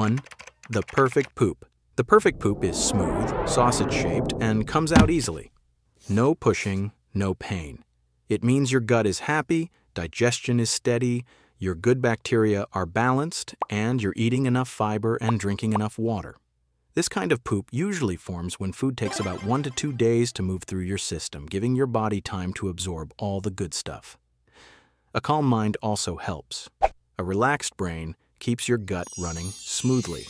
1. The perfect poop. The perfect poop is smooth, sausage shaped, and comes out easily. No pushing, no pain. It means your gut is happy, digestion is steady, your good bacteria are balanced, and you're eating enough fiber and drinking enough water. This kind of poop usually forms when food takes about one to two days to move through your system, giving your body time to absorb all the good stuff. A calm mind also helps. A relaxed brain keeps your gut running smoothly.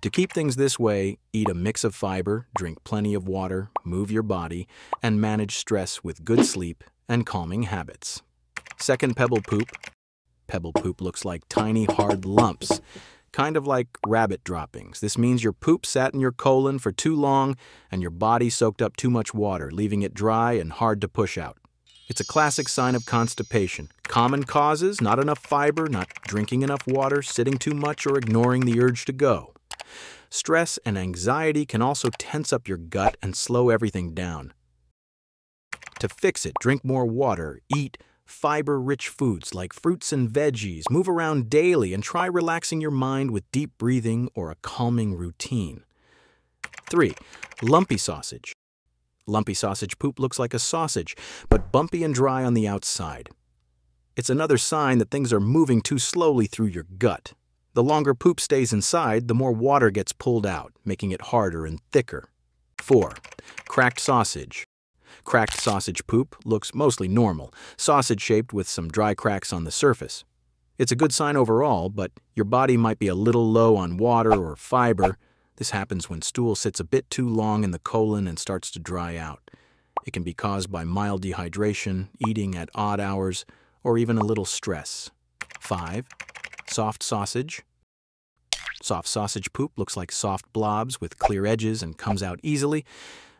To keep things this way, eat a mix of fiber, drink plenty of water, move your body, and manage stress with good sleep and calming habits. Second pebble poop. Pebble poop looks like tiny hard lumps, kind of like rabbit droppings. This means your poop sat in your colon for too long and your body soaked up too much water, leaving it dry and hard to push out. It's a classic sign of constipation. Common causes not enough fiber, not drinking enough water, sitting too much, or ignoring the urge to go. Stress and anxiety can also tense up your gut and slow everything down. To fix it, drink more water, eat fiber rich foods like fruits and veggies, move around daily, and try relaxing your mind with deep breathing or a calming routine. 3. Lumpy sausage. Lumpy sausage poop looks like a sausage, but bumpy and dry on the outside. It's another sign that things are moving too slowly through your gut. The longer poop stays inside, the more water gets pulled out, making it harder and thicker. 4. Cracked sausage. Cracked sausage poop looks mostly normal, sausage shaped with some dry cracks on the surface. It's a good sign overall, but your body might be a little low on water or fiber. This happens when stool sits a bit too long in the colon and starts to dry out. It can be caused by mild dehydration, eating at odd hours, or even a little stress. 5. Soft sausage. Soft sausage poop looks like soft blobs with clear edges and comes out easily,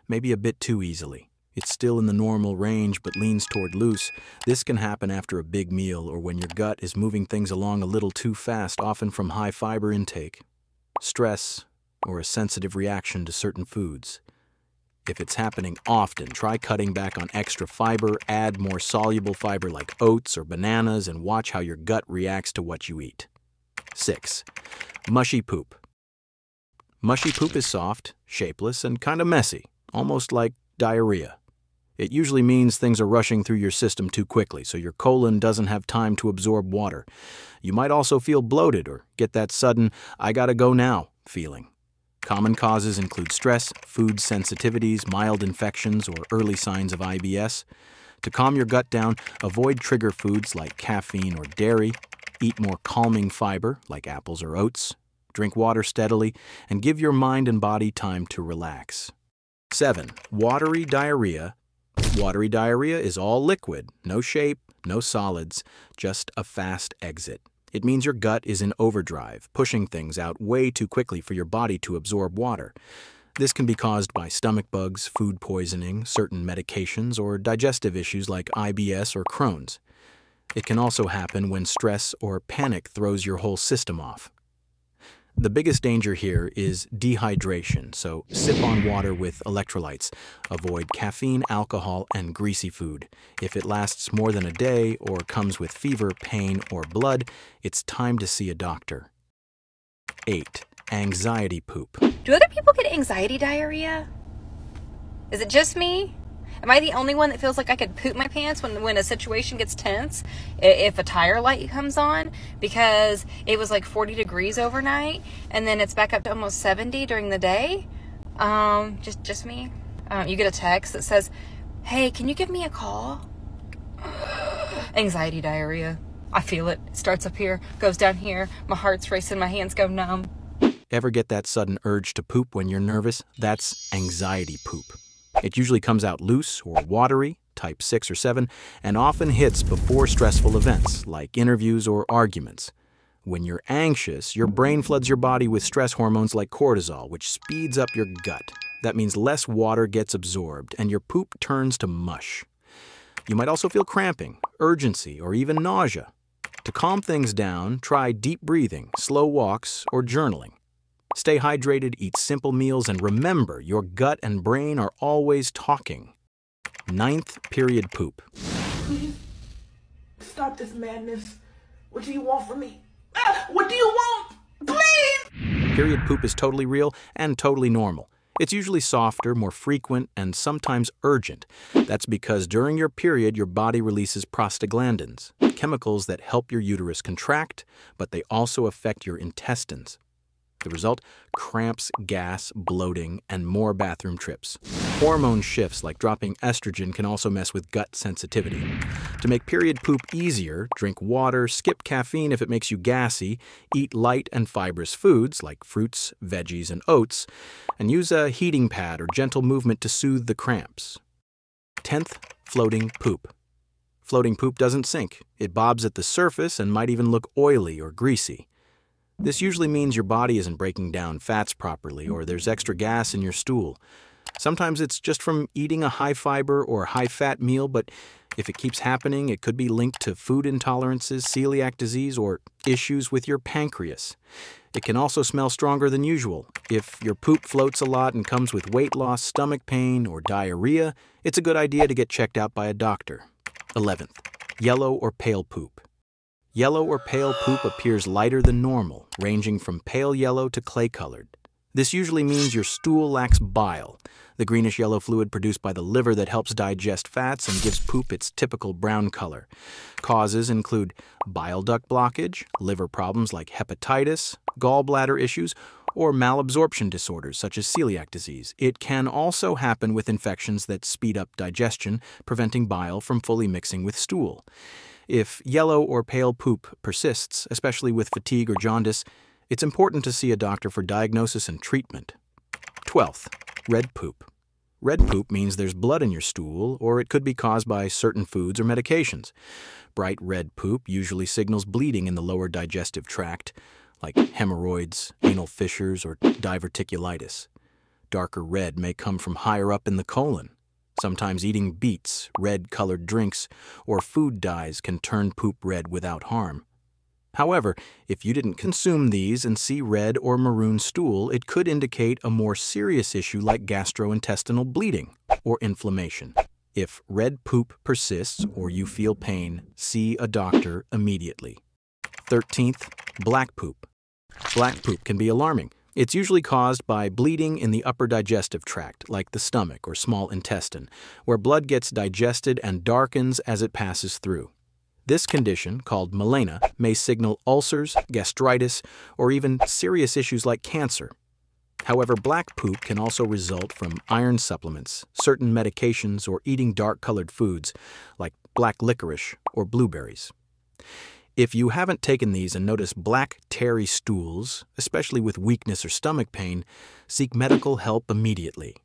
maybe a bit too easily. It's still in the normal range but leans toward loose. This can happen after a big meal or when your gut is moving things along a little too fast, often from high fiber intake, stress, or a sensitive reaction to certain foods. If it's happening often, try cutting back on extra fiber, add more soluble fiber like oats or bananas, and watch how your gut reacts to what you eat. 6. Mushy poop. Mushy poop is soft, shapeless, and kind of messy, almost like diarrhea. It usually means things are rushing through your system too quickly, so your colon doesn't have time to absorb water. You might also feel bloated or get that sudden, I gotta go now feeling. Common causes include stress, food sensitivities, mild infections, or early signs of IBS. To calm your gut down, avoid trigger foods like caffeine or dairy, eat more calming fiber like apples or oats, drink water steadily, and give your mind and body time to relax. 7. Watery diarrhea Watery diarrhea is all liquid, no shape, no solids, just a fast exit. It means your gut is in overdrive, pushing things out way too quickly for your body to absorb water. This can be caused by stomach bugs, food poisoning, certain medications, or digestive issues like IBS or Crohn's. It can also happen when stress or panic throws your whole system off. The biggest danger here is dehydration, so sip on water with electrolytes. Avoid caffeine, alcohol, and greasy food. If it lasts more than a day or comes with fever, pain, or blood, it's time to see a doctor. 8. Anxiety poop. Do other people get anxiety diarrhea? Is it just me? Am I the only one that feels like I could poop my pants when, when a situation gets tense if a tire light comes on? Because it was like 40 degrees overnight and then it's back up to almost 70 during the day. Um, just, just me. Um, you get a text that says, Hey, can you give me a call? Anxiety diarrhea. I feel it. It starts up here, goes down here. My heart's racing, my hands go numb. Ever get that sudden urge to poop when you're nervous? That's anxiety poop. It usually comes out loose or watery, type 6 or 7, and often hits before stressful events like interviews or arguments. When you're anxious, your brain floods your body with stress hormones like cortisol, which speeds up your gut. That means less water gets absorbed and your poop turns to mush. You might also feel cramping, urgency, or even nausea. To calm things down, try deep breathing, slow walks, or journaling. Stay hydrated, eat simple meals, and remember your gut and brain are always talking. Ninth period poop. Please stop this madness. What do you want from me? Ah, what do you want? Please! Period poop is totally real and totally normal. It's usually softer, more frequent, and sometimes urgent. That's because during your period, your body releases prostaglandins, chemicals that help your uterus contract, but they also affect your intestines. The result? Cramps, gas, bloating, and more bathroom trips. Hormone shifts like dropping estrogen can also mess with gut sensitivity. To make period poop easier, drink water, skip caffeine if it makes you gassy, eat light and fibrous foods like fruits, veggies, and oats, and use a heating pad or gentle movement to soothe the cramps. 10th, floating poop. Floating poop doesn't sink. It bobs at the surface and might even look oily or greasy. This usually means your body isn't breaking down fats properly or there's mm-hmm. extra gas in your stool. Sometimes it's just from eating a high fiber or high fat meal, but if it keeps happening, it could be linked to food intolerances, celiac disease, or issues with your pancreas. It can also smell stronger than usual. If your poop floats a lot and comes with weight loss, stomach pain, or diarrhea, it's a good idea to get checked out by a doctor. 11th, yellow or pale poop. Yellow or pale poop appears lighter than normal, ranging from pale yellow to clay colored. This usually means your stool lacks bile, the greenish yellow fluid produced by the liver that helps digest fats and gives poop its typical brown color. Causes include bile duct blockage, liver problems like hepatitis, gallbladder issues, or malabsorption disorders such as celiac disease. It can also happen with infections that speed up digestion, preventing bile from fully mixing with stool. If yellow or pale poop persists, especially with fatigue or jaundice, it's important to see a doctor for diagnosis and treatment. 12th, red poop. Red poop means there's blood in your stool, or it could be caused by certain foods or medications. Bright red poop usually signals bleeding in the lower digestive tract, like hemorrhoids, anal fissures, or diverticulitis. Darker red may come from higher up in the colon, Sometimes eating beets, red colored drinks, or food dyes can turn poop red without harm. However, if you didn't consume these and see red or maroon stool, it could indicate a more serious issue like gastrointestinal bleeding or inflammation. If red poop persists or you feel pain, see a doctor immediately. 13th, black poop. Black poop can be alarming. It's usually caused by bleeding in the upper digestive tract, like the stomach or small intestine, where blood gets digested and darkens as it passes through. This condition, called melena, may signal ulcers, gastritis, or even serious issues like cancer. However, black poop can also result from iron supplements, certain medications, or eating dark colored foods like black licorice or blueberries. If you haven't taken these and notice black, tarry stools, especially with weakness or stomach pain, seek medical help immediately.